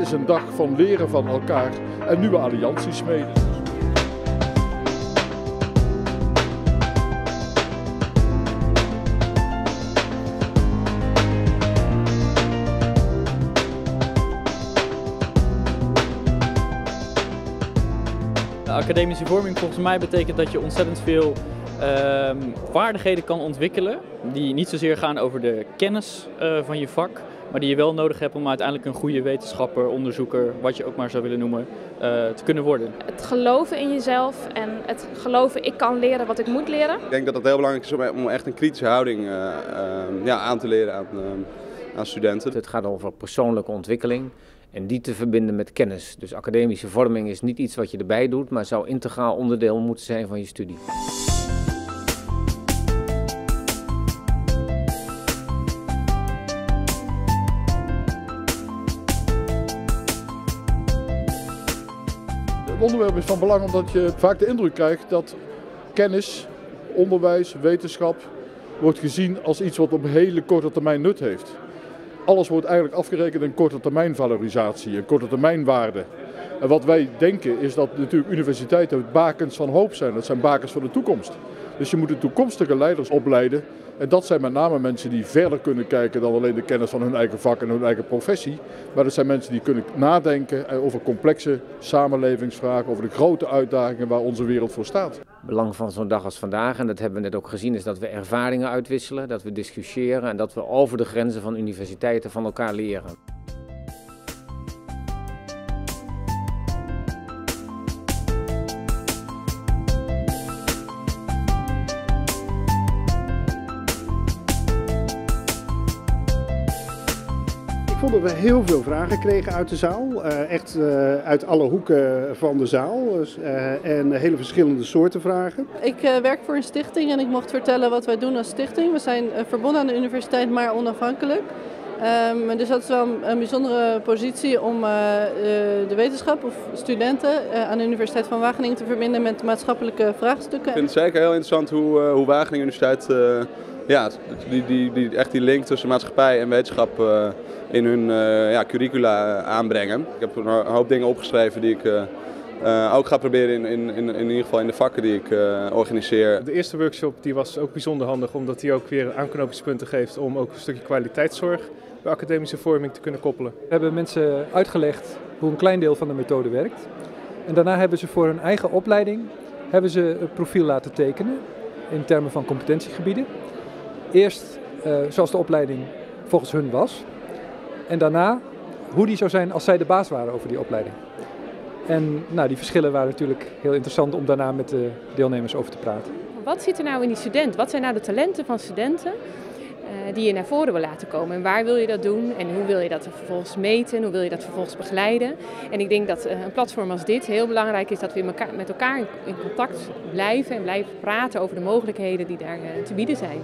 Is een dag van leren van elkaar en nieuwe allianties smeden. Academische vorming volgens mij betekent dat je ontzettend veel ehm, vaardigheden kan ontwikkelen. Die niet zozeer gaan over de kennis uh, van je vak, maar die je wel nodig hebt om uiteindelijk een goede wetenschapper, onderzoeker, wat je ook maar zou willen noemen, uh, te kunnen worden. Het geloven in jezelf en het geloven ik kan leren wat ik moet leren. Ik denk dat het heel belangrijk is om echt een kritische houding uh, ja, aan te leren aan, aan studenten. Het gaat over persoonlijke ontwikkeling en die te verbinden met kennis. Dus academische vorming is niet iets wat je erbij doet, maar zou integraal onderdeel moeten zijn van je studie. Het onderwerp is van belang omdat je vaak de indruk krijgt dat kennis, onderwijs, wetenschap wordt gezien als iets wat op hele korte termijn nut heeft. Alles wordt eigenlijk afgerekend in korte termijn valorisatie, en korte termijn waarde. En wat wij denken is dat natuurlijk universiteiten bakens van hoop zijn. Dat zijn bakens voor de toekomst. Dus je moet de toekomstige leiders opleiden. En dat zijn met name mensen die verder kunnen kijken dan alleen de kennis van hun eigen vak en hun eigen professie. Maar dat zijn mensen die kunnen nadenken over complexe samenlevingsvragen, over de grote uitdagingen waar onze wereld voor staat. Belang van zo'n dag als vandaag, en dat hebben we net ook gezien, is dat we ervaringen uitwisselen, dat we discussiëren en dat we over de grenzen van universiteiten van elkaar leren. Vond dat we heel veel vragen kregen uit de zaal. Uh, echt uh, uit alle hoeken van de zaal. Dus, uh, en hele verschillende soorten vragen. Ik werk voor een stichting en ik mocht vertellen wat wij doen als stichting. We zijn verbonden aan de universiteit, maar onafhankelijk. Um, dus dat is wel een, bijzondere positie om de wetenschap of studenten aan de Universiteit van Wageningen te verbinden met maatschappelijke vraagstukken. Ik vind het zeker heel interessant hoe, hoe Wageningen Universiteit ja, die, die, die, echt die link tussen maatschappij en wetenschap in hun uh, ja, curricula aanbrengen. Ik heb een hoop dingen opgeschreven die ik ook ga proberen in, in, in, in ieder geval in de vakken die ik organiseer. De eerste workshop die was ook bijzonder handig omdat die ook weer aanknopingspunten geeft om ook een stukje kwaliteitszorg bij academische vorming te kunnen koppelen. We hebben mensen uitgelegd hoe een klein deel van de methode werkt. En daarna hebben ze voor hun eigen opleiding hebben ze een profiel laten tekenen in termen van competentiegebieden. Eerst zoals de opleiding volgens hun was. En daarna hoe die zou zijn als zij de baas waren over die opleiding. En nou, die verschillen waren natuurlijk heel interessant om daarna met de deelnemers over te praten. Wat zit er nou in die student? Wat zijn nou de talenten van studenten uh, die je naar voren wil laten komen? En waar wil je dat doen? En hoe wil je dat vervolgens meten? Hoe wil je dat vervolgens begeleiden? En ik denk dat uh, een platform als dit heel belangrijk is dat we met elkaar in contact blijven en blijven praten over de mogelijkheden die daar te bieden zijn.